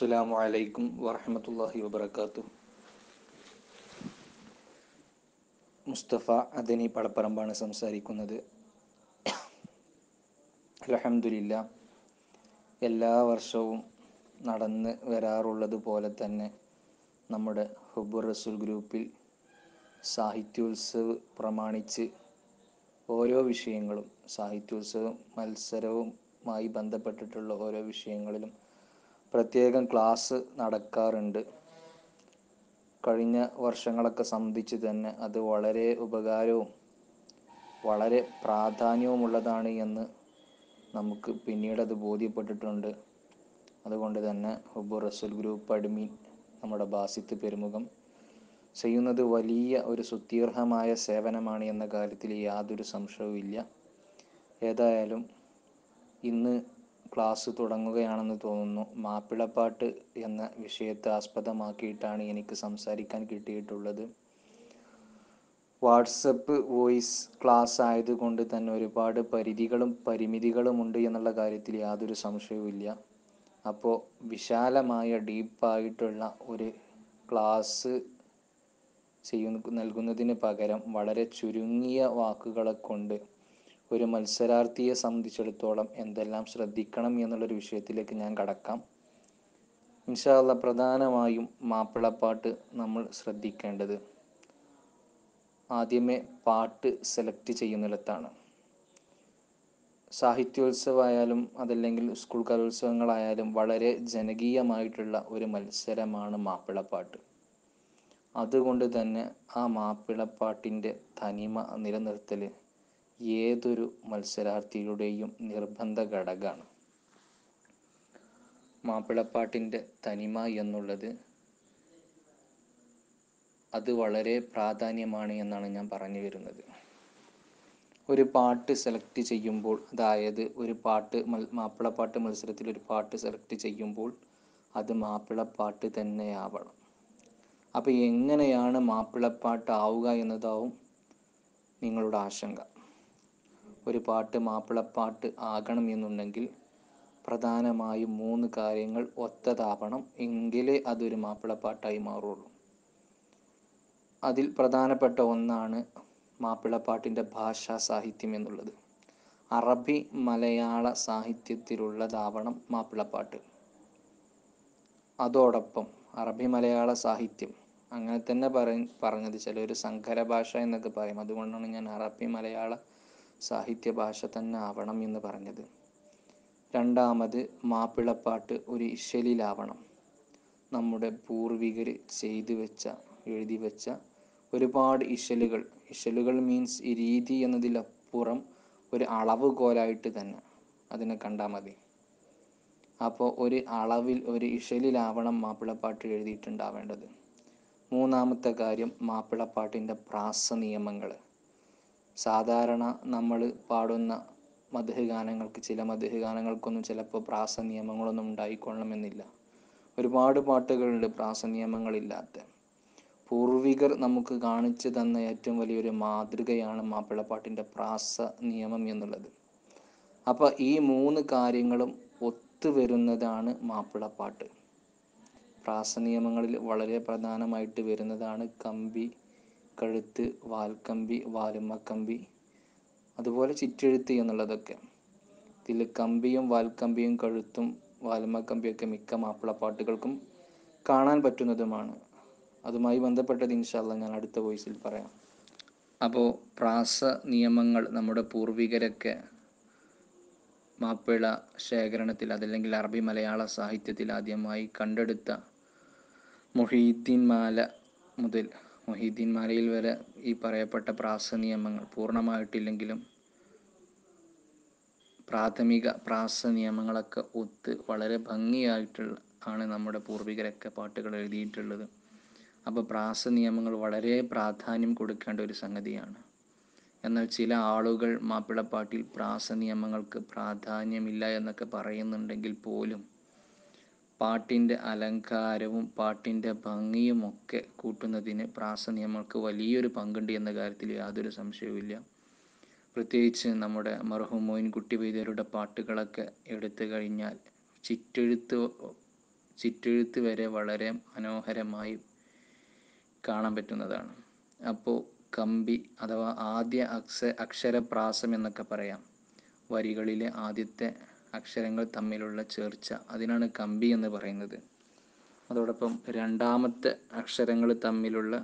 അസ്സലാമു അലൈക്കും വറഹമത്തല്ലാഹി വബർക്കാത്തു മുസ്തഫ അദനി പടപ്പറമ്പാണ് സംസാരിക്കുന്നത്. അലഹമില്ല എല്ലാ വർഷവും നടന്ന് വരാറുള്ളത് പോലെ തന്നെ നമ്മുടെ ഹുബുർ റസൂൽ ഗ്രൂപ്പിൽ സാഹിത്യോത്സവ് പ്രമാണിച്ച് ഓരോ വിഷയങ്ങളും സാഹിത്യോത്സവം മത്സരവുമായി ബന്ധപ്പെട്ടിട്ടുള്ള ഓരോ വിഷയങ്ങളിലും പ്രത്യേകം ക്ലാസ് നടക്കാറുണ്ട്. കഴിഞ്ഞ വർഷങ്ങളൊക്കെ സംബന്ധിച്ച് തന്നെ അത് വളരെ ഉപകാരവും വളരെ പ്രാധാന്യവുമുള്ളതാണ് എന്ന് നമുക്ക് പിന്നീട് അത് ബോധ്യപ്പെട്ടിട്ടുണ്ട്. അതുകൊണ്ട് തന്നെ ഹുബു റസൂൽ ഗ്രൂപ്പ് അഡ്മിൻ നമ്മുടെ ബാസിത്ത് പെരുമുഖം ചെയ്യുന്നത് വലിയ ഒരു സുദീർഘമായ സേവനമാണ് എന്ന കാര്യത്തിൽ യാതൊരു സംശയവുമില്ല. ഏതായാലും ഇന്ന് ക്ലാസ് തുടങ്ങുകയാണെന്ന് തോന്നുന്നു. മാപ്പിളപ്പാട്ട് എന്ന വിഷയത്തെ ആസ്പദമാക്കിയിട്ടാണ് എനിക്ക് സംസാരിക്കാൻ കിട്ടിയിട്ടുള്ളത്. വാട്സപ്പ് വോയിസ് ക്ലാസ് ആയതുകൊണ്ട് തന്നെ ഒരുപാട് പരിധികളും പരിമിതികളും ഉണ്ട് എന്നുള്ള കാര്യത്തിൽ യാതൊരു സംശയവുമില്ല. അപ്പോൾ വിശാലമായ ഡീപ്പായിട്ടുള്ള ഒരു ക്ലാസ് ചെയ്യുന്ന നൽകുന്നതിന് പകരം വളരെ ചുരുങ്ങിയ വാക്കുകളെ കൊണ്ട് ഒരു മത്സരാർത്ഥിയെ സംബന്ധിച്ചിടത്തോളം എന്തെല്ലാം ശ്രദ്ധിക്കണം എന്നുള്ളൊരു വിഷയത്തിലേക്ക് ഞാൻ കടക്കാം. ഇൻഷാല്ല പ്രധാനമായും മാപ്പിളപ്പാട്ട് നമ്മൾ ശ്രദ്ധിക്കേണ്ടത് ആദ്യമേ പാട്ട് സെലക്ട് ചെയ്യുന്നിടത്താണ് സാഹിത്യോത്സവമായാലും അതല്ലെങ്കിൽ സ്കൂൾ കലോത്സവങ്ങളായാലും വളരെ ജനകീയമായിട്ടുള്ള ഒരു മത്സരമാണ് മാപ്പിളപ്പാട്ട്. അതുകൊണ്ട് തന്നെ ആ മാപ്പിളപ്പാട്ടിന്റെ തനിമ നിലനിർത്തൽ ഏതൊരു മത്സരാർത്ഥിയുടെയും നിർബന്ധ ഘടകമാണ്. മാപ്പിളപ്പാട്ടിന്റെ തനിമ എന്നുള്ളത് അത് വളരെ പ്രാധാന്യമാണ് എന്നാണ് ഞാൻ പറഞ്ഞു വരുന്നത്. ഒരു പാട്ട് സെലക്ട് ചെയ്യുമ്പോൾ അതായത് ഒരു പാട്ട് മാപ്പിളപ്പാട്ട് മത്സരത്തിൽ ഒരു പാട്ട് സെലക്ട് ചെയ്യുമ്പോൾ അത് മാപ്പിളപ്പാട്ട് തന്നെയാവണം. അപ്പോൾ എങ്ങനെയാണ് മാപ്പിളപ്പാട്ട് ആവുക എന്നതാവും നിങ്ങളുടെ ആശങ്ക. ഒരു പാട്ട് മാപ്പിളപ്പാട്ട് ആകണം എന്നുണ്ടെങ്കിൽ പ്രധാനമായും മൂന്ന് കാര്യങ്ങൾ ഒത്തതാവണം എങ്കിലേ അതൊരു മാപ്പിളപ്പാട്ടായി മാറുള്ളൂ. അതിൽ പ്രധാനപ്പെട്ട ഒന്നാണ് മാപ്പിളപ്പാട്ടിന്റെ ഭാഷാ സാഹിത്യം എന്നുള്ളത്. അറബി മലയാള സാഹിത്യത്തിലുള്ളതാവണം മാപ്പിളപ്പാട്ട്. അതോടൊപ്പം അറബി മലയാള സാഹിത്യം അങ്ങനെ തന്നെ പറ പറഞ്ഞത് ചിലർ സങ്കര ഭാഷ എന്നൊക്കെ പറയും. അതുകൊണ്ടാണ് ഞാൻ അറബി മലയാള സാഹിത്യ ഭാഷ തന്നെ ആവണം എന്ന് പറഞ്ഞത്. രണ്ടാമത് മാപ്പിളപ്പാട്ട് ഒരു ഇശലിലാവണം. നമ്മുടെ പൂർവികർ ചെയ്തു വെച്ച എഴുതി വെച്ച ഒരുപാട് ഇശലുകൾ. ഇശലുകൾ മീൻസ് രീതി എന്നതിലപ്പുറം ഒരു അളവുകോലായിട്ട് തന്നെ അതിനെ കണ്ടാൽ മതി. അപ്പോൾ ഒരു അളവിൽ ഒരു ഇശലിലാവണം മാപ്പിളപ്പാട്ട് എഴുതിയിട്ടുണ്ടാവേണ്ടത്. മൂന്നാമത്തെ കാര്യം മാപ്പിളപ്പാട്ടിന്റെ പ്രാസ നിയമങ്ങൾ സാധാരണ നമ്മൾ പാടുന്ന മധുഹ ഗാനങ്ങൾക്ക് ചില മധുഹ ഗാനങ്ങൾക്കൊന്നും ചിലപ്പോൾ പ്രാസ നിയമങ്ങളൊന്നും ഉണ്ടായിക്കൊള്ളണമെന്നില്ല. ഒരുപാട് പാട്ടുകളുണ്ട് പ്രാസ നിയമങ്ങളില്ലാത്ത പൂർവികർ നമുക്ക് കാണിച്ചു തന്ന ഏറ്റവും വലിയൊരു മാതൃകയാണ് മാപ്പിളപ്പാട്ടിന്റെ പ്രാസ നിയമം എന്നുള്ളത്. അപ്പോൾ ഈ മൂന്ന് കാര്യങ്ങളും ഒത്തുവരുന്നതാണ് മാപ്പിളപ്പാട്ട്. പ്രാസ നിയമങ്ങളിൽ വളരെ പ്രധാനമായിട്ട് വരുന്നതാണ് കമ്പി കഴുത്ത് വാൽക്കമ്പി വാലുമ്മക്കമ്പി അതുപോലെ ചിറ്റെഴുത്ത് എന്നുള്ളതൊക്കെ. ഇതിൽ കമ്പിയും വാൽക്കമ്പിയും കഴുത്തും വാലുമ്മക്കമ്പിയൊക്കെ മിക്ക മാപ്പിളപ്പാട്ടുകൾക്കും കാണാൻ പറ്റുന്നതുമാണ്. അതുമായി ബന്ധപ്പെട്ടത് ഇൻഷാല്ല ഞാൻ അടുത്ത വോയിസിൽ പറയാം. അപ്പോൾ പ്രാസ നിയമങ്ങൾ നമ്മുടെ പൂർവികരൊക്കെ മാപ്പിള ശേഖരണത്തിൽ അതല്ലെങ്കിൽ അറബി മലയാള സാഹിത്യത്തിൽ ആദ്യമായി കണ്ടെടുത്ത മൊഹീദ്ദീൻ മാല മുതൽ മൊഹീദ്ദീൻ മാലയിൽ വരെ ഈ പറയപ്പെട്ട പ്രാസ നിയമങ്ങൾ പൂർണമായിട്ടില്ലെങ്കിലും പ്രാഥമിക പ്രാസ നിയമങ്ങളൊക്കെ ഒത്ത് വളരെ ഭംഗിയായിട്ടുള്ള ആണ് നമ്മുടെ പൂർവികരൊക്കെ പാട്ടുകൾ എഴുതിയിട്ടുള്ളത്. അപ്പോൾ പ്രാസ നിയമങ്ങൾ വളരെ പ്രാധാന്യം കൊടുക്കേണ്ട ഒരു സംഗതിയാണ്. എന്നാൽ ചില ആളുകൾ മാപ്പിളപ്പാട്ടിൽ പ്രാസ നിയമങ്ങൾക്ക് പ്രാധാന്യമില്ല എന്നൊക്കെ പറയുന്നുണ്ടെങ്കിൽ പോലും പാട്ടിന്റെ അലങ്കാരവും പാട്ടിന്റെ ഭംഗിയുമൊക്കെ കൂട്ടുന്നതിന് പ്രാസ നിയമങ്ങൾക്ക് വലിയൊരു പങ്കുണ്ട് എന്ന കാര്യത്തിൽ യാതൊരു സംശയവുമില്ല. പ്രത്യേകിച്ച് നമ്മുടെ മർഹൂം മോയിൻകുട്ടി വൈദ്യരുടെ പാട്ടുകളൊക്കെ എടുത്തു കഴിഞ്ഞാൽ ചിറ്റെഴുത്ത് ചിറ്റെഴുത്ത് വരെ വളരെ മനോഹരമായി കാണാൻ പറ്റുന്നതാണ്. അപ്പോൾ കമ്പി അഥവാ ആദ്യ അക്ഷ അക്ഷരപ്രാസം എന്നൊക്കെ പറയാം. വരികളിലെ ആദ്യത്തെ അക്ഷരങ്ങൾ തമ്മിലുള്ള ചേർച്ച. അതിനാണ് കമ്പി എന്ന് പറയുന്നത്. അതോടൊപ്പം രണ്ടാമത്തെ അക്ഷരങ്ങൾ തമ്മിലുള്ള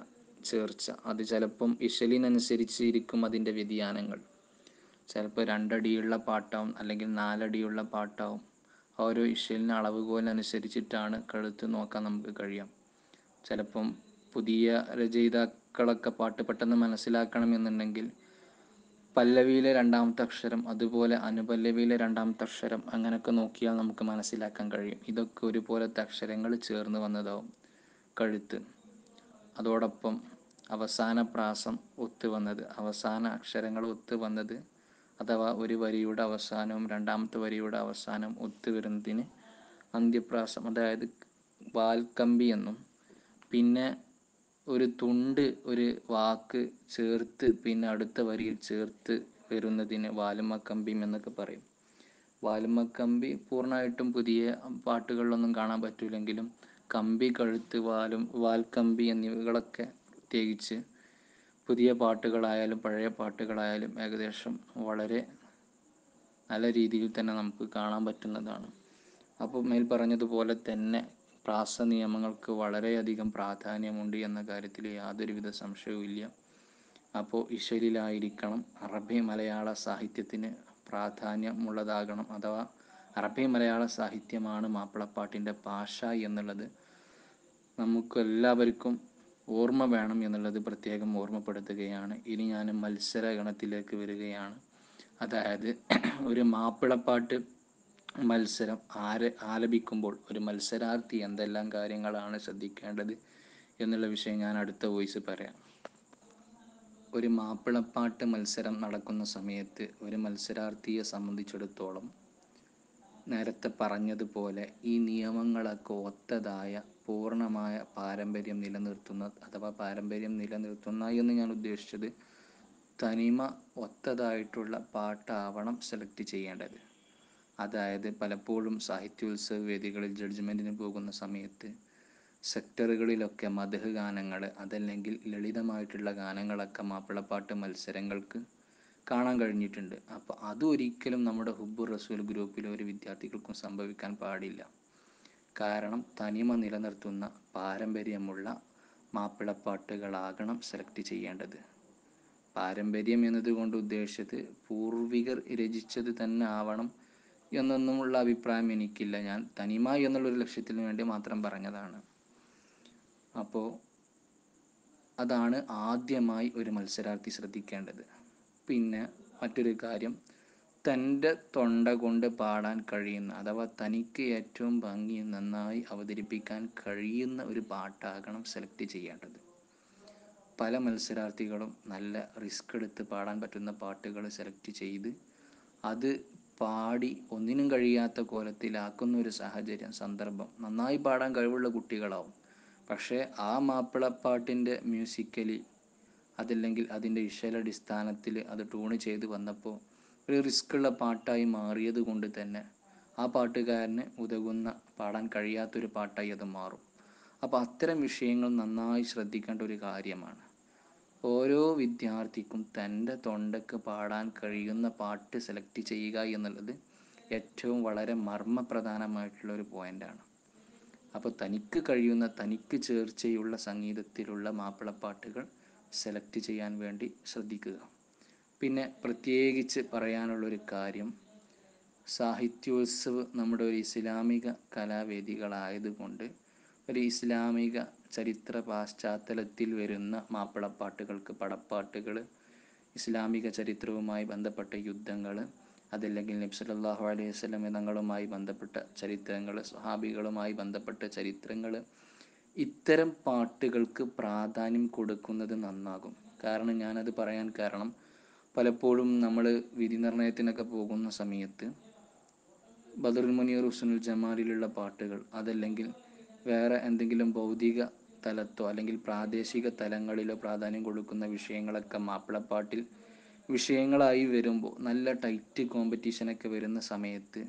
ചേർച്ച. അത് ചിലപ്പം ഇശലിനനുസരിച്ച് ഇരിക്കും അതിന്റെ വ്യതിയാനങ്ങൾ. ചിലപ്പോൾ രണ്ടടിയുള്ള പാട്ടാവും അല്ലെങ്കിൽ നാലടിയുള്ള പാട്ടാവും. ആ ഒരു ഇശലിന് അളവുകോലനുസരിച്ചിട്ടാണ് കഴുത്ത് നോക്കാൻ നമുക്ക് കഴിയാം. ചിലപ്പം പുതിയ രചയിതാക്കളൊക്കെ പാട്ട് പെട്ടെന്ന് മനസ്സിലാക്കണമെന്നുണ്ടെങ്കിൽ പല്ലവിയിലെ രണ്ടാമത്തെ അക്ഷരം അതുപോലെ അനുപല്ലവിയിലെ രണ്ടാമത്തെ അക്ഷരം അങ്ങനെയൊക്കെ നോക്കിയാൽ നമുക്ക് മനസ്സിലാക്കാൻ കഴിയും. ഇതൊക്കെ ഒരുപോലത്തെ അക്ഷരങ്ങൾ ചേർന്ന് വന്നതാവും. കഴുത്ത്. അതോടൊപ്പം അവസാന പ്രാസം ഒത്തു വന്നത്. അവസാന അക്ഷരങ്ങൾ ഒത്തു വന്നത് അഥവാ ഒരു വരിയുടെ അവസാനവും രണ്ടാമത്തെ വരിയുടെ അവസാനവും ഒത്തു വരുന്നതിന് അന്ത്യപ്രാസം അതായത് വാൽക്കമ്പി എന്നും പിന്നെ ഒരു തുണ്ട് ഒരു വാക്ക് ചേർത്ത് പിന്നെ അടുത്ത വരിയിൽ ചേർത്ത് വരുന്നതിന് വാലുമക്കമ്പിയും എന്നൊക്കെ പറയും. വാലുമ്മക്കമ്പി പൂർണമായിട്ടും പുതിയ പാട്ടുകളിലൊന്നും കാണാൻ പറ്റൂലെങ്കിലും കമ്പി കഴുത്ത് വാലും വാൽക്കമ്പി എന്നിവകളൊക്കെ പ്രത്യേകിച്ച് പുതിയ പാട്ടുകളായാലും പഴയ പാട്ടുകളായാലും ഏകദേശം വളരെ നല്ല രീതിയിൽ തന്നെ നമുക്ക് കാണാൻ പറ്റുന്നതാണ്. അപ്പോൾ മേൽ പറഞ്ഞതുപോലെ തന്നെ പ്രാസ നിയമങ്ങൾക്ക് വളരെയധികം പ്രാധാന്യമുണ്ട് എന്ന കാര്യത്തിൽ യാതൊരുവിധ സംശയവുമില്ല അപ്പോൾ ഇശലിലായിരിക്കണം അറബി മലയാള സാഹിത്യത്തിന് പ്രാധാന്യമുള്ളതാകണം അഥവാ അറബി മലയാള സാഹിത്യമാണ് മാപ്പിളപ്പാട്ടിന്റെ ഭാഷ എന്നുള്ളത് നമുക്ക് എല്ലാവർക്കും ഓർമ്മ വേണം എന്നുള്ളത് പ്രത്യേകം ഓർമ്മപ്പെടുത്തുകയാണ്. ഇനി ഞാൻ മത്സര ഗണത്തിലേക്ക് വരികയാണ്. അതായത് ഒരു മാപ്പിളപ്പാട്ട് മത്സരം ആര് ആലപിക്കുമ്പോൾ ഒരു മത്സരാർത്ഥി എന്തെല്ലാം കാര്യങ്ങളാണ് ശ്രദ്ധിക്കേണ്ടത് എന്നുള്ള വിഷയം ഞാൻ അടുത്ത വോയിസ് പറയാം. ഒരു മാപ്പിളപ്പാട്ട് മത്സരം നടക്കുന്ന സമയത്ത് ഒരു മത്സരാർത്ഥിയെ സംബന്ധിച്ചിടത്തോളം നേരത്തെ പറഞ്ഞതുപോലെ ഈ നിയമങ്ങളൊക്കെ ഒത്തതായ പൂർണമായ പാരമ്പര്യം നിലനിർത്തുന്ന അഥവാ പാരമ്പര്യം നിലനിർത്തുന്ന എന്ന് ഞാൻ ഉദ്ദേശിച്ചത് തനിമ ഒത്തതായിട്ടുള്ള പാട്ടാവണം സെലക്ട് ചെയ്യേണ്ടത്. അതായത് പലപ്പോഴും സാഹിത്യോത്സവ വേദികളിൽ ജഡ്ജ്മെന്റിന് പോകുന്ന സമയത്ത് സെക്ടറുകളിലൊക്കെ മധുഹ് ഗാനങ്ങൾ അതല്ലെങ്കിൽ ലളിതമായിട്ടുള്ള ഗാനങ്ങളൊക്കെ മാപ്പിളപ്പാട്ട് മത്സരങ്ങൾക്ക് കാണാൻ കഴിഞ്ഞിട്ടുണ്ട്. അപ്പോൾ അതൊരിക്കലും നമ്മുടെ ഹുബ്ബു റസൂൽ ഗ്രൂപ്പിലെ ഒരു വിദ്യാർത്ഥികൾക്കും സംഭവിക്കാൻ പാടില്ല. കാരണം തനിമ നിലനിർത്തുന്ന പാരമ്പര്യമുള്ള മാപ്പിളപ്പാട്ടുകളാകണം സെലക്ട് ചെയ്യേണ്ടത്. പാരമ്പര്യം എന്നതുകൊണ്ട് ഉദ്ദേശിച്ചത് പൂർവികർ രചിച്ചത് തന്നെ ആവണം എന്നൊന്നുമുള്ള അഭിപ്രായം എനിക്കില്ല. ഞാൻ തനിമ എന്നുള്ളൊരു ലക്ഷ്യത്തിന് വേണ്ടി മാത്രം പറഞ്ഞതാണ്. അപ്പോൾ അതാണ് ആദ്യമായി ഒരു മത്സരാർത്ഥി ശ്രദ്ധിക്കേണ്ടത്. പിന്നെ മറ്റൊരു കാര്യം തന്റെ തൊണ്ട കൊണ്ട് പാടാൻ കഴിയുന്ന അഥവാ തനിക്ക് ഏറ്റവും ഭംഗി നന്നായി അവതരിപ്പിക്കാൻ കഴിയുന്ന ഒരു പാട്ടാകണം സെലക്ട് ചെയ്യേണ്ടത്. പല മത്സരാർത്ഥികളും നല്ല റിസ്ക് എടുത്ത് പാടാൻ പറ്റുന്ന പാട്ടുകൾ സെലക്ട് ചെയ്ത് അത് പാടി ഒന്നിനും കഴിയാത്ത കോലത്തിലാക്കുന്ന ഒരു സാഹചര്യം സന്ദർഭം. നന്നായി പാടാൻ കഴിവുള്ള കുട്ടികളാവും. പക്ഷേ ആ മാപ്പിളപ്പാട്ടിന്റെ മ്യൂസിക്കലി അതല്ലെങ്കിൽ അതിന്റെ ഇശലടിസ്ഥാനത്തിൽ അത് ട്യൂൺ ചെയ്ത് വന്നപ്പോൾ ഒരു റിസ്ക്കുള്ള പാട്ടായി മാറിയത് കൊണ്ട് തന്നെ ആ പാട്ടുകാരന് ഉതകുന്ന പാടാൻ കഴിയാത്തൊരു പാട്ടായി അത് മാറും. അപ്പോൾ അത്തരം വിഷയങ്ങൾ നന്നായി ശ്രദ്ധിക്കേണ്ട ഒരു കാര്യമാണ്. ഓരോ വിദ്യാർത്ഥിക്കും തന്റെ തൊണ്ടയ്ക്ക് പാടാൻ കഴിയുന്ന പാട്ട് സെലക്ട് ചെയ്യുക എന്നുള്ളത് ഏറ്റവും വളരെ മർമ്മപ്രധാനമായിട്ടുള്ള ഒരു പോയിന്റാണ് അപ്പോൾ തനിക്ക് കഴിയുന്ന തനിക്ക് ചേർച്ചയുള്ള സംഗീതത്തിലുള്ള മാപ്പിളപ്പാട്ടുകൾ സെലക്ട് ചെയ്യാൻ വേണ്ടി ശ്രദ്ധിക്കുക. പിന്നെ പ്രത്യേകിച്ച് പറയാനുള്ളൊരു കാര്യം സാഹിത്യോത്സവ് നമ്മുടെ ഒരു ഇസ്ലാമിക കലാവേദികളായതുകൊണ്ട് ഒരു ഇസ്ലാമിക ചരിത്ര പാശ്ചാത്തലത്തിൽ വരുന്ന മാപ്പിളപ്പാട്ടുകൾക്ക് പടപ്പാട്ടുകൾ ഇസ്ലാമിക ചരിത്രവുമായി ബന്ധപ്പെട്ട യുദ്ധങ്ങൾ അതല്ലെങ്കിൽ നബി സല്ലല്ലാഹു അലൈഹി വസല്ലം തങ്ങളുമായി ബന്ധപ്പെട്ട ചരിത്രങ്ങൾ സ്വഹാബികളുമായി ബന്ധപ്പെട്ട ചരിത്രങ്ങൾ ഇത്തരം പാട്ടുകൾക്ക് പ്രാധാന്യം കൊടുക്കുന്നത് നന്നാകും. കാരണം ഞാനത് പറയാൻ കാരണം പലപ്പോഴും നമ്മൾ വിധി നിർണയത്തിനൊക്കെ പോകുന്ന സമയത്ത് ബദറുൽ മുനീർ ഹുസ്നുൽ ജമാലിലുള്ള പാട്ടുകൾ അതല്ലെങ്കിൽ വേറെ എന്തെങ്കിലും ഭൗതിക തലത്തോ അല്ലെങ്കിൽ പ്രാദേശിക തലങ്ങളിലോ പ്രാധാന്യം കൊടുക്കുന്ന വിഷയങ്ങളൊക്കെ മാപ്പിളപ്പാട്ടിൽ വിഷയങ്ങളായി വരുമ്പോൾ നല്ല ടൈറ്റ് കോമ്പറ്റീഷനൊക്കെ വരുന്ന സമയത്ത്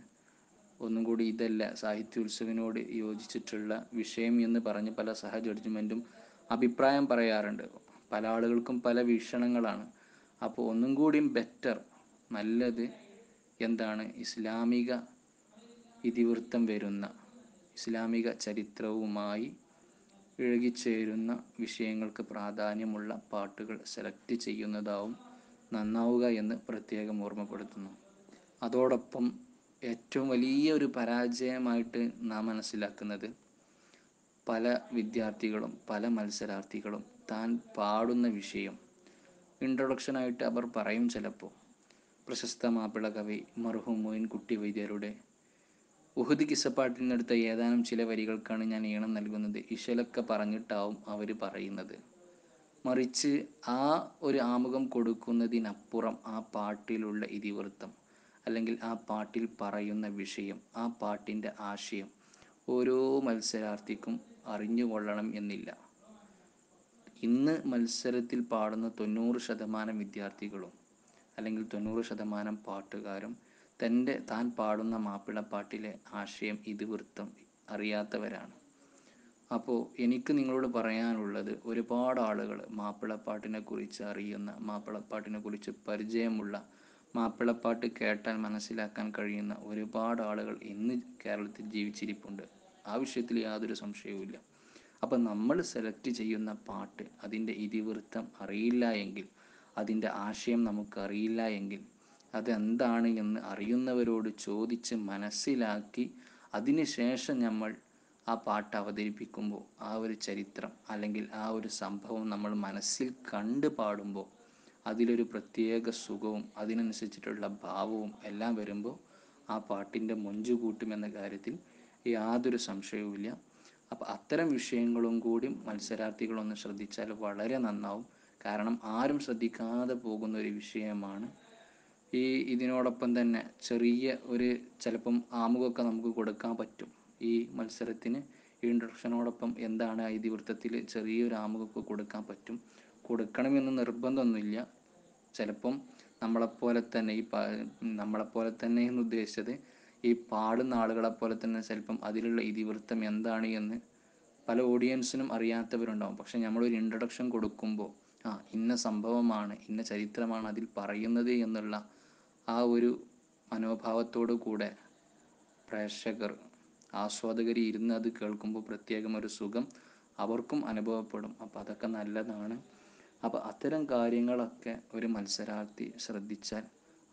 ഒന്നും കൂടി ഇതല്ല സാഹിത്യോത്സവിനോട് യോജിച്ചിട്ടുള്ള വിഷയം എന്ന് പറഞ്ഞ് പല സഹ ജഡ്ജ്മെന്റും അഭിപ്രായം പറയാറുണ്ട്. പല ആളുകൾക്കും പല വീക്ഷണങ്ങളാണ്. അപ്പോൾ ഒന്നും കൂടിയും ബെറ്റർ നല്ലത് എന്താണ്? ഇസ്ലാമിക ഇതിവൃത്തം വരുന്ന ഇസ്ലാമിക ചരിത്രവുമായി ഇഴുകിച്ചേരുന്ന വിഷയങ്ങൾക്ക് പ്രാധാന്യമുള്ള പാട്ടുകൾ സെലക്ട് ചെയ്യുന്നതാവും നന്നാവുക എന്ന് പ്രത്യേകം ഓർമ്മപ്പെടുത്തുന്നു. അതോടൊപ്പം ഏറ്റവും വലിയ ഒരു പരാജയമായിട്ട് നാം മനസ്സിലാക്കുന്നത് പല വിദ്യാർത്ഥികളും പല മത്സരാർത്ഥികളും താൻ പാടുന്ന വിഷയം ഇൻട്രൊഡക്ഷനായിട്ട് അവർ പറയും ചിലപ്പോൾ. പ്രശസ്ത മാപ്പിള കവി മർഹൂം മൊയിൻ കുട്ടി വൈദ്യരുടെ ഉഹുദ് കിസപ്പാട്ടിൽ നിന്നെടുത്ത ഏതാനും ചില വരികൾക്കാണ് ഞാൻ ഈണം നൽകുന്നത്. ഇശലൊക്കെ പറഞ്ഞിട്ടാവും അവർ പറയുന്നത്. മറിച്ച് ആ ഒരു ആമുഖം കൊടുക്കുന്നതിനപ്പുറം ആ പാട്ടിലുള്ള ഇതിവൃത്തം അല്ലെങ്കിൽ ആ പാട്ടിൽ പറയുന്ന വിഷയം ആ പാട്ടിന്റെ ആശയം ഓരോ മത്സരാർത്ഥിക്കും അറിഞ്ഞുകൊള്ളണം എന്നില്ല. ഇന്ന് മത്സരത്തിൽ പാടുന്ന തൊണ്ണൂറ് ശതമാനം വിദ്യാർത്ഥികളും അല്ലെങ്കിൽ തൊണ്ണൂറ് ശതമാനം പാട്ടുകാരും തന്റെ താൻ പാടുന്ന മാപ്പിളപ്പാട്ടിലെ ആശയം ഇതിവൃത്തം അറിയാത്തവരാണ്. അപ്പോൾ എനിക്ക് നിങ്ങളോട് പറയാനുള്ളത് ഒരുപാട് ആളുകൾ മാപ്പിളപ്പാട്ടിനെ കുറിച്ച് അറിയുന്ന മാപ്പിളപ്പാട്ടിനെ കുറിച്ച് പരിചയമുള്ള മാപ്പിളപ്പാട്ട് കേട്ടാൽ മനസ്സിലാക്കാൻ കഴിയുന്ന ഒരുപാട് ആളുകൾ ഇന്ന് കേരളത്തിൽ ജീവിച്ചിരിപ്പുണ്ട്. ആ വിഷയത്തിൽ യാതൊരു സംശയവുമില്ല അപ്പം നമ്മൾ സെലക്ട് ചെയ്യുന്ന പാട്ട് അതിന്റെ ഇതിവൃത്തം അറിയില്ല എങ്കിൽ അതിന്റെ ആശയം നമുക്ക് അറിയില്ല എങ്കിൽ അതെന്താണ് എന്ന് അറിയുന്നവരോട് ചോദിച്ച് മനസ്സിലാക്കി അതിനുശേഷം നമ്മൾ ആ പാട്ട് അവതരിപ്പിക്കുമ്പോൾ ആ ഒരു ചരിത്രം അല്ലെങ്കിൽ ആ ഒരു സംഭവം നമ്മൾ മനസ്സിൽ കണ്ട് പാടുമ്പോൾ അതിലൊരു പ്രത്യേക സുഖവും അതിനനുസരിച്ചിട്ടുള്ള ഭാവവും എല്ലാം വരുമ്പോൾ ആ പാട്ടിന്റെ മൊഞ്ചു കൂട്ടുമെന്ന കാര്യത്തിൽ യാതൊരു സംശയവുമില്ല അപ്പോൾ അത്തരം വിഷയങ്ങളും കൂടി മത്സരാർത്ഥികളൊന്ന് ശ്രദ്ധിച്ചാൽ വളരെ നന്നാവും. കാരണം ആരും ശ്രദ്ധിക്കാതെ പോകുന്ന ഒരു വിഷയമാണ് ഈ ഇതിനോടൊപ്പം തന്നെ ചെറിയ ഒരു ചിലപ്പം ആമുഖമൊക്കെ നമുക്ക് കൊടുക്കാൻ പറ്റും. ഈ മത്സരത്തിന് ഇൻട്രൊഡക്ഷനോടൊപ്പം എന്താണ് ഐതിവൃത്തത്തിൽ ചെറിയൊരു ആമുഖമൊക്കെ കൊടുക്കാൻ പറ്റും. കൊടുക്കണമെന്ന് നിർബന്ധമൊന്നുമില്ല. ചിലപ്പം നമ്മളെപ്പോലെ തന്നെ ഈ നമ്മളെപ്പോലെ തന്നെ എന്ന് ഉദ്ദേശിച്ചത് ഈ പാടുന്ന ആളുകളെ പോലെ തന്നെ ചിലപ്പം അതിലുള്ള ഇതിവൃത്തം എന്താണ് എന്ന് പല ഓഡിയൻസിനും അറിയാത്തവരുണ്ടാവും. പക്ഷെ നമ്മളൊരു ഇൻട്രൊഡക്ഷൻ കൊടുക്കുമ്പോൾ ആ ഇന്ന സംഭവമാണ് ഇന്ന ചരിത്രമാണ് അതിൽ പറയുന്നത് എന്നുള്ള ആ ഒരു മനോഭാവത്തോടു കൂടെ പ്രേക്ഷകർ ആസ്വാദകർ ഇരുന്ന് അത് കേൾക്കുമ്പോൾ പ്രത്യേകം ഒരു സുഖം അവർക്കും അനുഭവപ്പെടും. അപ്പോൾ അതൊക്കെ നല്ലതാണ്. അപ്പോൾ അത്തരം കാര്യങ്ങളൊക്കെ ഒരു മത്സരാർത്ഥി ശ്രദ്ധിച്ചാൽ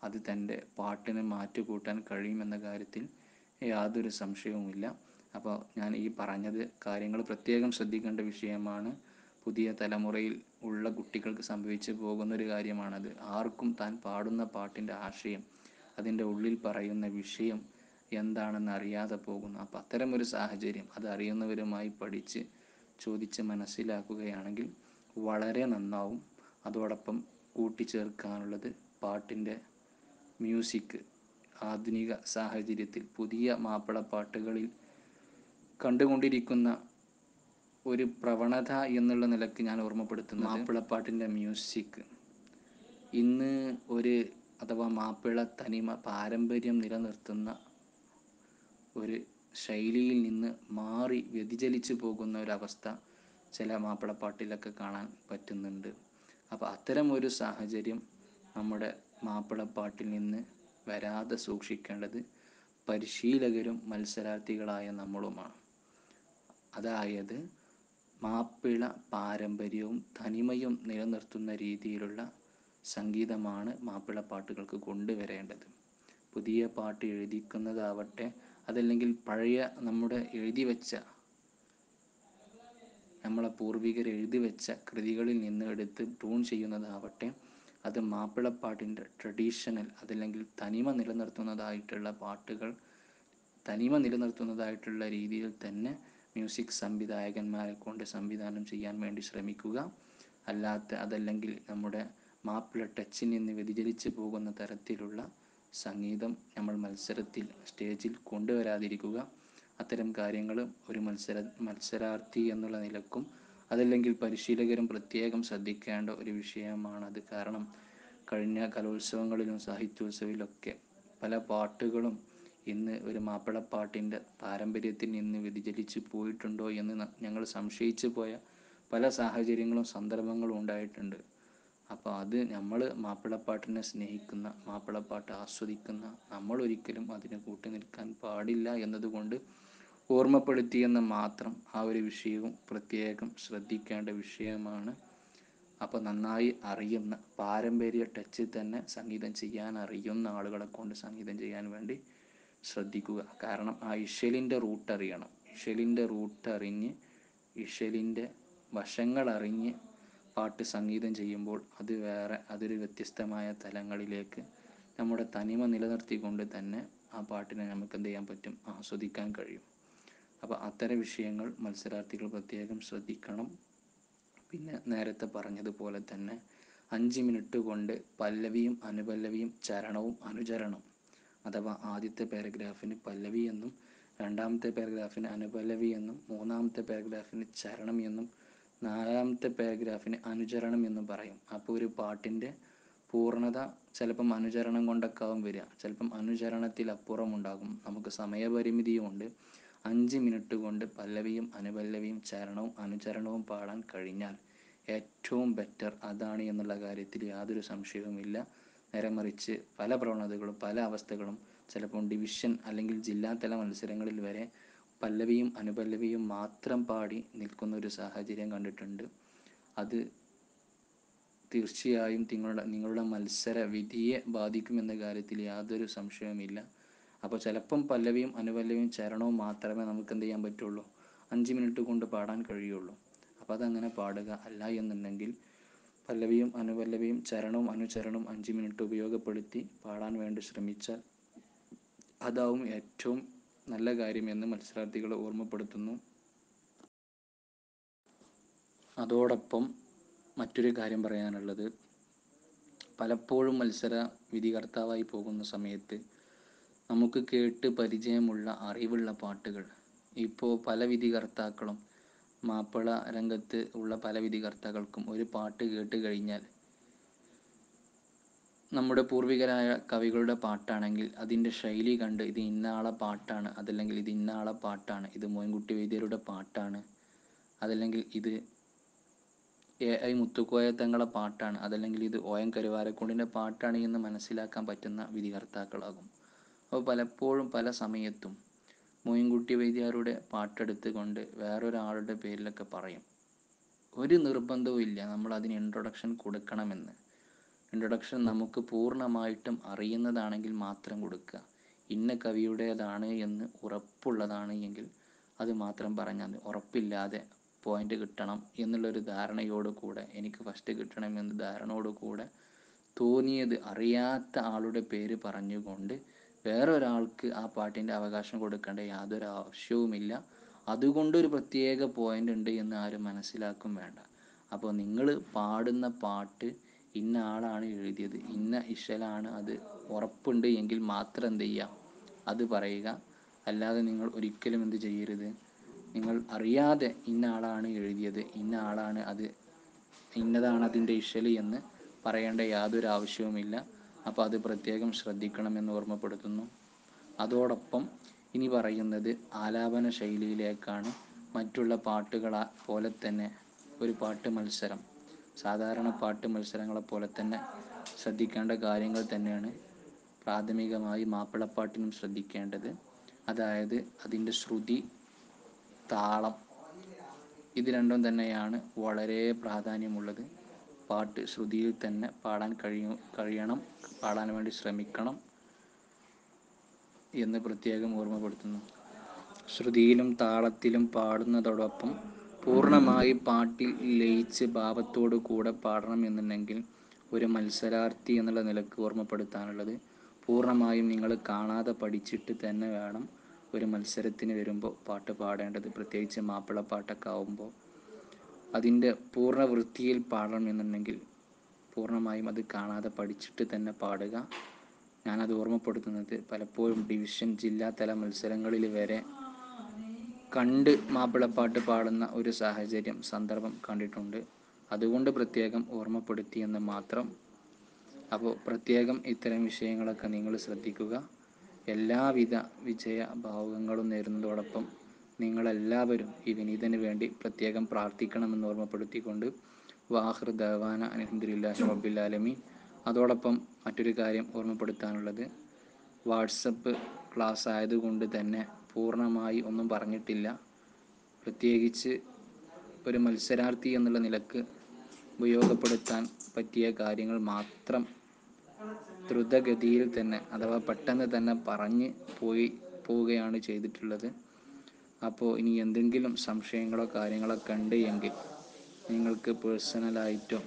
അത് തന്റെ പാട്ടിനെ മാറ്റുകൂട്ടാൻ കഴിയുമെന്ന കാര്യത്തിൽ യാതൊരു സംശയവുമില്ല. അപ്പോൾ ഞാൻ ഈ പറഞ്ഞത് കാര്യങ്ങൾ പ്രത്യേകം ശ്രദ്ധിക്കേണ്ട വിഷയമാണ്. പുതിയ തലമുറയിൽ ഉള്ള കുട്ടികൾക്ക് സംഭവിച്ചു പോകുന്ന ഒരു കാര്യമാണത്. ആർക്കും താൻ പാടുന്ന പാട്ടിന്റെ ആശയം അതിന്റെ ഉള്ളിൽ പറയുന്ന വിഷയം എന്താണെന്ന് അറിയാതെ പോകുന്നു. അപ്പം അത്തരം ഒരു സാഹചര്യം അത് അറിയുന്നവരുമായി പഠിച്ച് ചോദിച്ച് മനസ്സിലാക്കുകയാണെങ്കിൽ വളരെ നന്നാവും. അതോടൊപ്പം കൂട്ടിച്ചേർക്കാനുള്ളത് പാട്ടിന്റെ മ്യൂസിക് ആധുനിക സാഹചര്യത്തിൽ പുതിയ മാപ്പിളപ്പാട്ടുകളിൽ കണ്ടുകൊണ്ടിരിക്കുന്ന ഒരു പ്രവണത എന്നുള്ള നിലയ്ക്ക് ഞാൻ ഓർമ്മപ്പെടുത്തുന്നത് മാപ്പിളപ്പാട്ടിന്റെ മ്യൂസിക്. ഇന്ന് ഒരു അഥവാ മാപ്പിള തനിമ പാരമ്പര്യം നിലനിർത്തുന്ന ഒരു ശൈലിയിൽ നിന്ന് മാറി വ്യതിചലിച്ചു പോകുന്ന ഒരവസ്ഥ ചില മാപ്പിളപ്പാട്ടിലൊക്കെ കാണാൻ പറ്റുന്നുണ്ട്. അപ്പോൾ അത്തരം ഒരു സാഹചര്യം നമ്മുടെ മാപ്പിളപ്പാട്ടിൽ നിന്ന് വരാതെ സൂക്ഷിക്കേണ്ടത് പരിശീലകരും മത്സരാർത്ഥികളായ നമ്മളുമാണ്. അതായത് മാപ്പിള പാരമ്പര്യവും തനിമയും നിലനിർത്തുന്ന രീതിയിലുള്ള സംഗീതമാണ് മാപ്പിള പാട്ടുകൾക്ക് കൊണ്ടുവരേണ്ടത്. പുതിയ പാട്ട് എഴുതിക്കുന്നതാവട്ടെ അതല്ലെങ്കിൽ പഴയ നമ്മുടെ എഴുതി വെച്ച നമ്മളെ പൂർവികർ എഴുതി വെച്ച കൃതികളിൽ നിന്ന് എടുത്ത് ട്യൂൺ ചെയ്യുന്നതാവട്ടെ അത് മാപ്പിളപ്പാട്ടിന്റെ ട്രഡീഷണൽ അതല്ലെങ്കിൽ തനിമ നിലനിർത്തുന്നതായിട്ടുള്ള പാട്ടുകൾ തനിമ നിലനിർത്തുന്നതായിട്ടുള്ള രീതിയിൽ തന്നെ മ്യൂസിക് സംവിധായകന്മാരെ കൊണ്ട് സംവിധാനം ചെയ്യാൻ വേണ്ടി ശ്രമിക്കുക. അല്ലാത്ത അതല്ലെങ്കിൽ നമ്മുടെ മാപ്പിള ടച്ചിൽ നിന്ന് വ്യതിചലിച്ച് പോകുന്ന തരത്തിലുള്ള സംഗീതം നമ്മൾ മത്സരത്തിൽ സ്റ്റേജിൽ കൊണ്ടുവരാതിരിക്കുക. അത്തരം കാര്യങ്ങൾ ഒരു മത്സര മത്സരാർത്ഥി എന്നുള്ള നിലക്കും അതല്ലെങ്കിൽ പരിശീലകരും പ്രത്യേകം ശ്രദ്ധിക്കേണ്ട ഒരു വിഷയമാണത്. കാരണം കഴിഞ്ഞ കലോത്സവങ്ങളിലും സാഹിത്യോത്സവിലൊക്കെ പല പാട്ടുകളും ഇന്ന് ഒരു മാപ്പിളപ്പാട്ടിന്റെ പാരമ്പര്യത്തിൽ നിന്ന് വ്യതിചലിച്ച് പോയിട്ടുണ്ടോ എന്ന് ഞങ്ങൾ സംശയിച്ചു പോയ പല സാഹചര്യങ്ങളും സന്ദർഭങ്ങളും ഉണ്ടായിട്ടുണ്ട്. അപ്പോൾ അത് നമ്മൾ മാപ്പിളപ്പാട്ടിനെ സ്നേഹിക്കുന്ന മാപ്പിളപ്പാട്ട് ആസ്വദിക്കുന്ന നമ്മൾ ഒരിക്കലും അതിന് കൂട്ടി നിൽക്കാൻ പാടില്ല എന്നതുകൊണ്ട് ഓർമ്മപ്പെടുത്തിയെന്ന് മാത്രം ആ ഒരു വിഷയവും പ്രത്യേകം ശ്രദ്ധിക്കേണ്ട വിഷയമാണ്. അപ്പോൾ നന്നായി അറിയുന്ന പാരമ്പര്യ ടച്ചിൽ തന്നെ സംഗീതം ചെയ്യാൻ അറിയുന്ന ആളുകളെ കൊണ്ട് സംഗീതം ചെയ്യാൻ വേണ്ടി ശ്രദ്ധിക്കുക. കാരണം ആ ഇഷലിന്റെ റൂട്ട് അറിയണം. ഇഷലിന്റെ റൂട്ട് അറിഞ്ഞ് ഇഷലിന്റെ വശങ്ങൾ അറിഞ്ഞ് പാട്ട് സംഗീതം ചെയ്യുമ്പോൾ അത് വേറെ അതൊരു വ്യത്യസ്തമായ തലങ്ങളിലേക്ക് നമ്മുടെ തനിമ നിലനിർത്തിക്കൊണ്ട് തന്നെ ആ പാട്ടിനെ നമുക്ക് എന്ത് ചെയ്യാൻ പറ്റും? ആസ്വദിക്കാൻ കഴിയും. അപ്പോൾ അത്തരം വിഷയങ്ങൾ മത്സരാർത്ഥികൾ പ്രത്യേകം ശ്രദ്ധിക്കണം. പിന്നെ നേരത്തെ പറഞ്ഞതുപോലെ തന്നെ അഞ്ച് മിനിറ്റ് കൊണ്ട് പല്ലവിയും അനുപല്ലവിയും ചരണവും അനുചരണം. അഥവാ ആദ്യത്തെ പാരഗ്രാഫിന് പല്ലവി എന്നും രണ്ടാമത്തെ പാരഗ്രാഫിന് അനുപല്ലവി എന്നും മൂന്നാമത്തെ പാരഗ്രാഫിന് ചരണം എന്നും നാലാമത്തെ പാരഗ്രാഫിന് അനുചരണം എന്നും പറയും. അപ്പോൾ ഒരു പാട്ടിന്റെ പൂർണത ചിലപ്പം അനുചരണം കൊണ്ടൊക്കെ ആവും വരിക. ചിലപ്പം അനുചരണത്തിൽ അപ്പുറം ഉണ്ടാകും. നമുക്ക് സമയപരിമിതിയുമുണ്ട്. അഞ്ച് മിനിറ്റ് കൊണ്ട് പല്ലവിയും അനുപല്ലവിയും ചരണവും അനുചരണവും പാടാൻ കഴിഞ്ഞാൽ ഏറ്റവും ബെറ്റർ അതാണ് എന്നുള്ള കാര്യത്തിൽ യാതൊരു സംശയവുമില്ല. നേരെ മറിച്ച് പല പ്രവണതകളും പല അവസ്ഥകളും ചിലപ്പോൾ ഡിവിഷൻ അല്ലെങ്കിൽ ജില്ലാതല മത്സരങ്ങളിൽ വരെ പല്ലവിയും അനുപല്ലവിയും മാത്രം പാടി നിൽക്കുന്ന ഒരു സാഹചര്യം കണ്ടിട്ടുണ്ട്. അത് തീർച്ചയായും നിങ്ങളുടെ നിങ്ങളുടെ മത്സര വിധിയെ ബാധിക്കുമെന്ന കാര്യത്തിൽ യാതൊരു സംശയവുമില്ല. അപ്പോൾ ചിലപ്പം പല്ലവിയും അനുപല്ലവിയും ചരണവും മാത്രമേ നമുക്ക് എന്ത് ചെയ്യാൻ പറ്റുള്ളൂ? അഞ്ച് മിനിറ്റ് കൊണ്ട് പാടാൻ കഴിയുള്ളൂ. അപ്പോൾ അതങ്ങനെ പാടുക അല്ല എന്നുണ്ടെങ്കിൽ പല്ലവിയും അനുപല്ലവിയും ചരണവും അനുചരണവും അഞ്ച് മിനിറ്റ് ഉപയോഗപ്പെടുത്തി പാടാൻ വേണ്ടി ശ്രമിച്ചാൽ അതാവും ഏറ്റവും നല്ല കാര്യമെന്ന് മത്സരാർത്ഥികളെ ഓർമ്മപ്പെടുത്തുന്നു. അതോടൊപ്പം മറ്റൊരു കാര്യം പറയാനുള്ളത്. പലപ്പോഴും മത്സര വിധികർത്താവായി പോകുന്ന സമയത്ത് നമുക്ക് കേട്ട് പരിചയമുള്ള അറിവുള്ള പാട്ടുകൾ. ഇപ്പോൾ പല വിധികർത്താക്കളും മാപ്പിള രംഗത്ത് ഉള്ള പല വിധികർത്താക്കൾക്കും ഒരു പാട്ട് കേട്ട് കഴിഞ്ഞാൽ നമ്മുടെ പൂർവികരായ കവികളുടെ പാട്ടാണെങ്കിൽ അതിന്റെ ശൈലി കണ്ട് ഇത് ഇന്ന ആളെ പാട്ടാണ് അതല്ലെങ്കിൽ ഇത് ഇന്ന ആളെ പാട്ടാണ് ഇത് മോയിൻകുട്ടി വൈദ്യരുടെ പാട്ടാണ് അതല്ലെങ്കിൽ ഇത് എ ഐ മുത്തുക്കോയ തങ്ങളെ പാട്ടാണ് അതല്ലെങ്കിൽ ഇത് ഒ എൻ കരുവാരക്കുണ്ടിന്റെ പാട്ടാണ് എന്ന് മനസ്സിലാക്കാൻ പറ്റുന്ന വിധികർത്താക്കളാകും. അപ്പോൾ പലപ്പോഴും പല സമയത്തും മോയിൻകുട്ടി വൈദ്യാരുടെ പാട്ടെടുത്തുകൊണ്ട് വേറൊരാളുടെ പേരിലൊക്കെ പറയും. ഒരു നിർബന്ധവും ഇല്ല. നമ്മൾ അതിന് ഇൻട്രൊഡക്ഷൻ കൊടുക്കണമെന്ന്. ഇൻട്രൊഡക്ഷൻ നമുക്ക് പൂർണമായിട്ടും അറിയുന്നതാണെങ്കിൽ മാത്രം കൊടുക്കുക. ഇന്ന കവിയുടേതാണ് എന്ന് ഉറപ്പുള്ളതാണ് എങ്കിൽ അത് മാത്രം പറഞ്ഞാൽ മതി. ഉറപ്പില്ലാതെ പോയിന്റ് കിട്ടണം എന്നുള്ളൊരു ധാരണയോട് കൂടെ എനിക്ക് ഫസ്റ്റ് കിട്ടണം എന്ന ധാരണയോട് കൂടെ തോന്നിയത് അറിയാത്ത ആളുടെ പേര് പറഞ്ഞുകൊണ്ട് വേറൊരാൾക്ക് ആ പാട്ടിന്റെ അവകാശം കൊടുക്കേണ്ട യാതൊരു ആവശ്യവുമില്ല. അതുകൊണ്ട് ഒരു പ്രത്യേക പോയിന്റ് ഉണ്ട് എന്ന് ആരും മനസ്സിലാക്കും വേണ്ട. അപ്പോൾ നിങ്ങൾ പാടുന്ന പാട്ട് ഇന്ന ആളാണ് എഴുതിയത് ഇന്ന ഇശലാണ് അത് ഉറപ്പുണ്ട് എങ്കിൽ മാത്രം എന്ത് ചെയ്യുക? അത് പറയുക. അല്ലാതെ നിങ്ങൾ ഒരിക്കലും എന്ത് ചെയ്യരുത്. നിങ്ങൾ അറിയാതെ ഇന്ന ആളാണ് എഴുതിയത് ഇന്ന ആളാണ് അത് ഇന്നതാണ് അതിന്റെ ഇഷൽ എന്ന് പറയേണ്ട യാതൊരു ആവശ്യവുമില്ല. അപ്പോൾ അത് പ്രത്യേകം ശ്രദ്ധിക്കണമെന്ന് ഓർമ്മപ്പെടുത്തുന്നു. അതോടൊപ്പം ഇനി പറയുന്നത് ആലാപന ശൈലിയിലേക്കാണ് മറ്റുള്ള പാട്ടുകളെ പോലെ തന്നെ ഒരു പാട്ട് മത്സരം. സാധാരണ പാട്ട് മത്സരങ്ങളെ പോലെ തന്നെ ശ്രദ്ധിക്കേണ്ട കാര്യങ്ങൾ തന്നെയാണ് പ്രാഥമികമായി മാപ്പിളപ്പാട്ടിനും ശ്രദ്ധിക്കേണ്ടത്. അതായത് അതിന്റെ ശ്രുതി താളം ഇത് രണ്ടും തന്നെയാണ് വളരെ പ്രാധാന്യമുള്ളത്. പാട്ട് ശ്രുതിയിൽ തന്നെ പാടാൻ കഴിയും കഴിയണം പാടാൻ വേണ്ടി ശ്രമിക്കണം എന്ന് പ്രത്യേകം ഓർമ്മപ്പെടുത്തുന്നു. ശ്രുതിയിലും താളത്തിലും പാടുന്നതോടൊപ്പം പൂർണമായി പാട്ടിൽ ലയിച്ച് ഭാവത്തോടു കൂടെ പാടണം എന്നുണ്ടെങ്കിൽ ഒരു മത്സരാർത്ഥി എന്നുള്ള നിലയ്ക്ക് ഓർമ്മപ്പെടുത്താനുള്ളത് പൂർണമായും നിങ്ങൾ കാണാതെ പഠിച്ചിട്ട് തന്നെ വേണം ഒരു മത്സരത്തിന് വരുമ്പോൾ പാട്ട് പാടേണ്ടത്. പ്രത്യേകിച്ച് മാപ്പിളപ്പാട്ടൊക്കെ ആവുമ്പോൾ അതിന്റെ പൂർണ വൃത്തിയിൽ പാടണം എന്നുണ്ടെങ്കിൽ പൂർണമായും അത് കാണാതെ പഠിച്ചിട്ട് തന്നെ പാടുക. ഞാനത് ഓർമ്മപ്പെടുത്തുന്നത് പലപ്പോഴും ഡിവിഷൻ ജില്ലാതല മത്സരങ്ങളിൽ വരെ കണ്ട് മാപ്പിളപ്പാട്ട് പാടുന്ന ഒരു സാഹചര്യം സന്ദർഭം കണ്ടിട്ടുണ്ട്. അതുകൊണ്ട് പ്രത്യേകം ഓർമ്മപ്പെടുത്തിയെന്ന് മാത്രം. അപ്പോൾ പ്രത്യേകം ഇത്തരം വിഷയങ്ങളൊക്കെ നിങ്ങൾ ശ്രദ്ധിക്കുക. എല്ലാവിധ വിജയ ഭാവുകങ്ങളും നേരുന്നതോടൊപ്പം നിങ്ങളെല്ലാവരും ഈ വിനീതന് വേണ്ടി പ്രത്യേകം പ്രാർത്ഥിക്കണമെന്ന് ഓർമ്മപ്പെടുത്തിക്കൊണ്ട് വാഹൃ ദവാന അലഹദില്ലാഹി റബ്ബിലാലമീൻ അതോടൊപ്പം മറ്റൊരു കാര്യം ഓർമ്മപ്പെടുത്താനുള്ളത്. വാട്സപ്പ് ക്ലാസ് ആയതുകൊണ്ട് തന്നെ പൂർണമായി ഒന്നും പറഞ്ഞിട്ടില്ല. പ്രത്യേകിച്ച് ഒരു മത്സരാർത്ഥി എന്നുള്ള നിലയ്ക്ക് ഉപയോഗപ്പെടുത്താൻ പറ്റിയ കാര്യങ്ങൾ മാത്രം ദ്രുതഗതിയിൽ തന്നെ അഥവാ പെട്ടെന്ന് തന്നെ പറഞ്ഞ് പോയി പോവുകയാണ് ചെയ്തിട്ടുള്ളത്. അപ്പോൾ ഇനി എന്തെങ്കിലും സംശയങ്ങളോ കാര്യങ്ങളോ കണ്ട് എങ്കിൽ നിങ്ങൾക്ക് പേഴ്സണലായിട്ടോ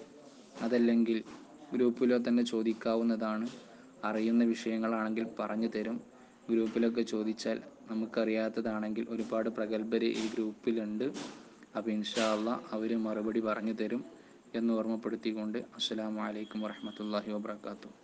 അതല്ലെങ്കിൽ ഗ്രൂപ്പിലോ തന്നെ ചോദിക്കാവുന്നതാണ്. അറിയുന്ന വിഷയങ്ങളാണെങ്കിൽ പറഞ്ഞു തരും. ഗ്രൂപ്പിലൊക്കെ ചോദിച്ചാൽ നമുക്കറിയാത്തതാണെങ്കിൽ ഒരുപാട് പ്രഗത്ഭർ ഈ ഗ്രൂപ്പിലുണ്ട്. അപ്പോൾ ഇൻഷാ അള്ളാ അവർ മറുപടി പറഞ്ഞു തരും എന്ന് ഓർമ്മപ്പെടുത്തിക്കൊണ്ട് അസ്സാം വലൈക്കും വറഹ്മത്തുള്ളാഹി വബറകാതുഹു.